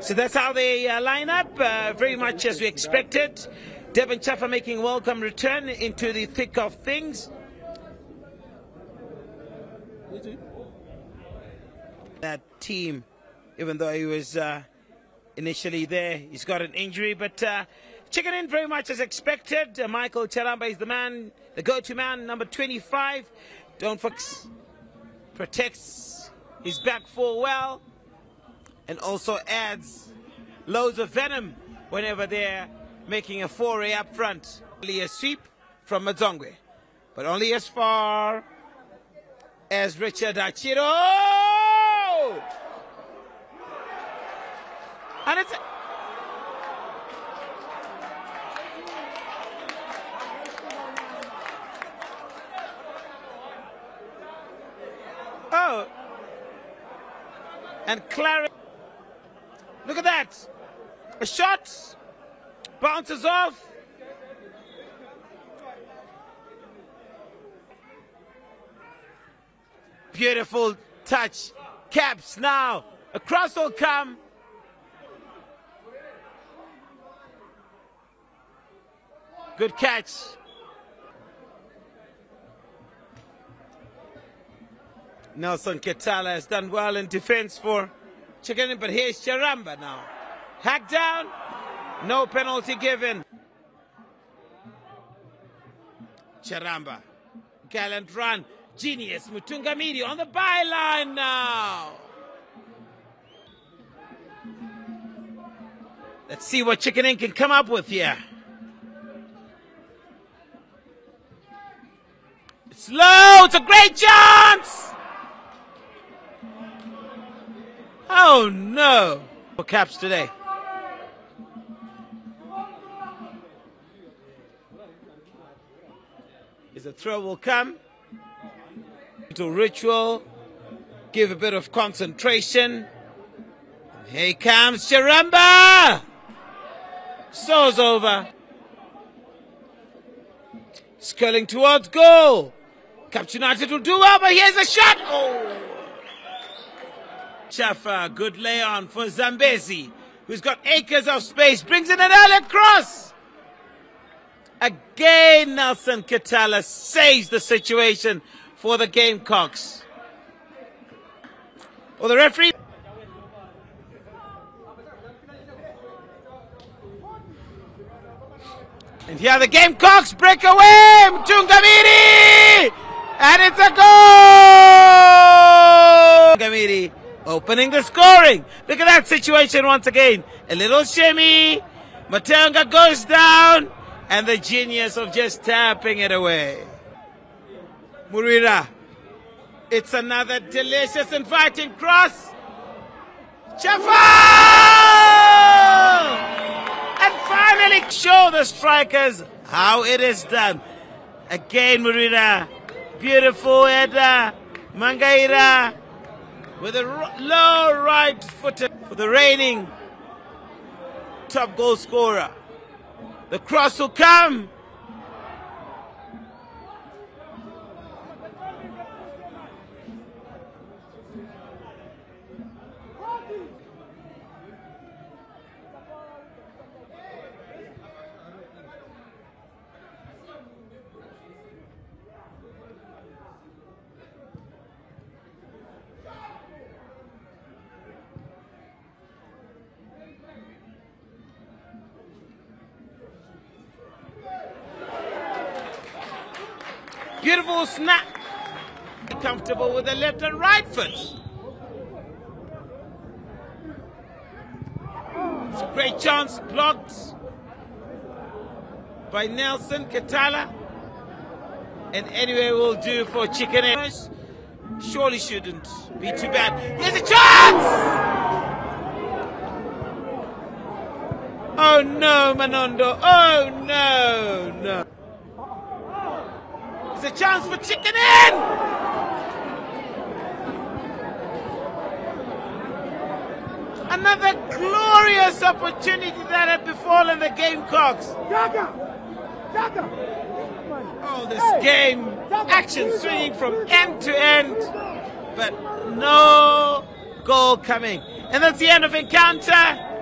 So that's how they uh, line up, uh, very much as we expected. Devon Chafa making welcome return into the thick of things. That team, even though he was uh, initially there, he's got an injury, but uh, checking in very much as expected. Uh, Michael Charamba is the man, the go-to man, number 25. Don't focus, protects his back four well and also adds loads of venom whenever they're making a foray up front. Only a sweep from Madzongwe, but only as far as Richard Hachiro. And it's Oh. And Clary Look at that. A shot bounces off. Beautiful touch. Caps now. A cross will come. Good catch. Nelson Ketala has done well in defense for Chicken, but here's Charamba now. Hack down, no penalty given. Charamba, gallant run, genius, Mtungamiri on the byline now. Let's see what Chicken Inn can come up with here. It's low, it's a great chance! Oh no! For caps today. Is a throw will come. Little ritual. Give a bit of concentration. Here comes Charamba! So's over. Sculling towards goal. Caps United will do well, but here's a shot. Oh! Chafa, good lay on for Zambezi, who's got acres of space, brings in an early cross. Again, Nelson Katala saves the situation for the Gamecocks. Well, the referee. And here the Gamecocks break away. Mtungamiri! And it's a goal! Opening the scoring. Look at that situation once again. A little shimmy. Matenga goes down. And the genius of just tapping it away. Murira. It's another delicious inviting cross. Chafa! And finally show the strikers how it is done. Again, Murira. Beautiful header. Mangaira with a low right footed for the reigning top goal scorer. The cross will come. Beautiful snap. Comfortable with the left and right foot. It's a great chance blocked by Nelson Katala. And anyway we'll do for Chicken Eggs. Surely shouldn't be too bad. Here's a chance! Oh no, Manondo. Oh no, no. It's a chance for Chicken Inn! Another glorious opportunity that had befallen the Gamecocks. Oh, this game, action swinging from end to end, but no goal coming. And that's the end of encounter.